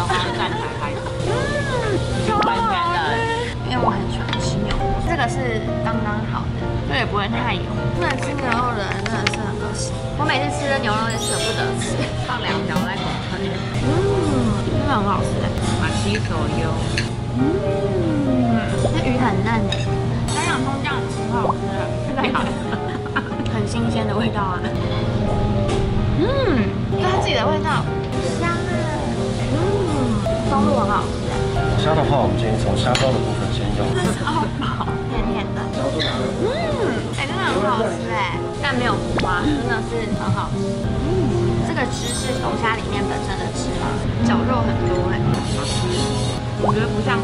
的话会站起来开始。超完全的因为我很喜欢吃牛，这个是刚刚好的，就也不会太油。不能吃牛肉的人真的是很可惜。我每次吃的牛肉也舍不得吃。放两条在滚盆，嗯，真的很好吃哎。把鸡手优。嗯，那鱼很嫩哎。南洋葱酱很好吃，很新鲜的味道啊。嗯，它自己的味道，香。松露很好吃哎。虾的话，我们建议从虾膏的部分先用。超饱，甜甜的。嗯，哎、真的很好吃哎，但没有糊啊，真的是很好吃。嗯，这个汁是龙虾里面本身的汁嘛，绞肉很多哎。我觉得不像